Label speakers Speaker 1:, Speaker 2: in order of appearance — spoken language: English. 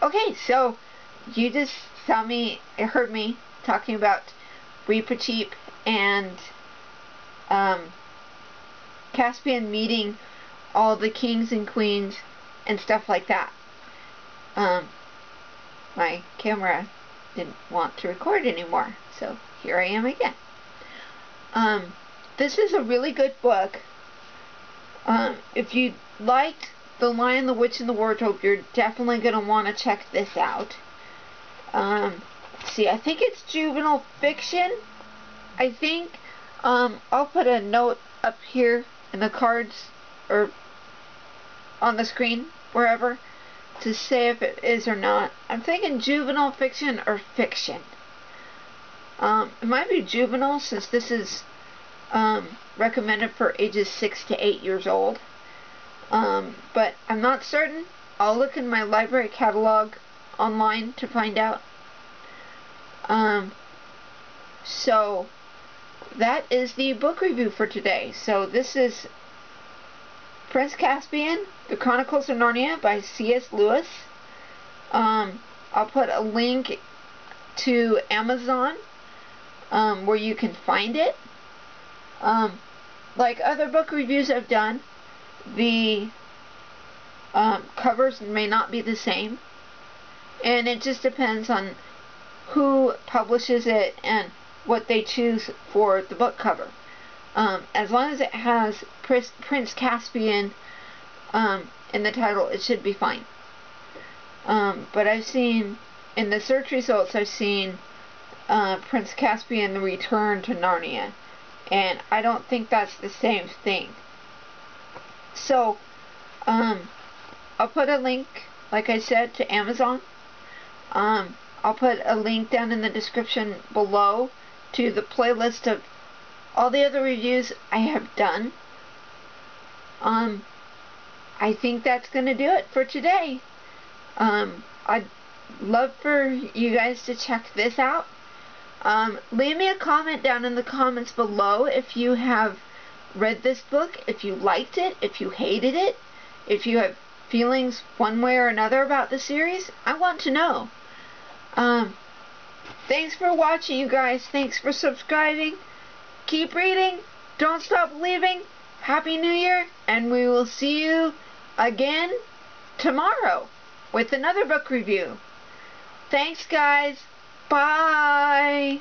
Speaker 1: Okay, so you just saw me, heard me talking about Reepicheep and um, Caspian meeting all the kings and queens and stuff like that. Um, my camera didn't want to record anymore, so here I am again. Um, this is a really good book. Um, if you liked The Lion, the Witch, and the Wardrobe, you're definitely going to want to check this out. Um, see, I think it's juvenile fiction. I think. Um, I'll put a note up here in the cards or on the screen, wherever, to say if it is or not. I'm thinking juvenile fiction or fiction. Um, it might be juvenile since this is um, recommended for ages 6 to 8 years old. Um, but I'm not certain. I'll look in my library catalog online to find out. Um, so, that is the book review for today. So, this is Prince Caspian, The Chronicles of Narnia by C.S. Lewis. Um, I'll put a link to Amazon um, where you can find it. Um, like other book reviews I've done, the um, covers may not be the same. And it just depends on who publishes it and what they choose for the book cover. Um, as long as it has Prince Caspian um, in the title, it should be fine. Um, but I've seen, in the search results, I've seen uh, Prince Caspian the Return to Narnia. And I don't think that's the same thing. So, um, I'll put a link, like I said, to Amazon. Um, I'll put a link down in the description below to the playlist of all the other reviews I have done. Um, I think that's going to do it for today. Um, I'd love for you guys to check this out. Um, leave me a comment down in the comments below if you have read this book, if you liked it, if you hated it, if you have feelings one way or another about the series. I want to know. Um, thanks for watching, you guys. Thanks for subscribing. Keep reading. Don't stop believing. Happy New Year. And we will see you again tomorrow with another book review. Thanks, guys. Bye.